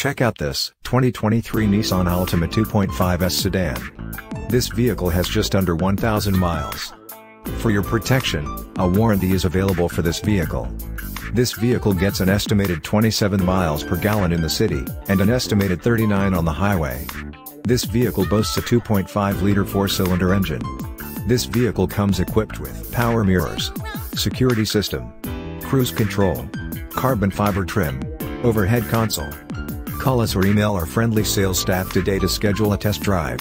Check out this 2023 Nissan Altima 2.5S sedan. This vehicle has just under 1,000 miles. For your protection, a warranty is available for this vehicle. This vehicle gets an estimated 27 miles per gallon in the city, and an estimated 39 on the highway. This vehicle boasts a 2.5-liter four-cylinder engine. This vehicle comes equipped with power mirrors, security system, cruise control, carbon fiber trim, overhead console. Call us or email our friendly sales staff today to schedule a test drive.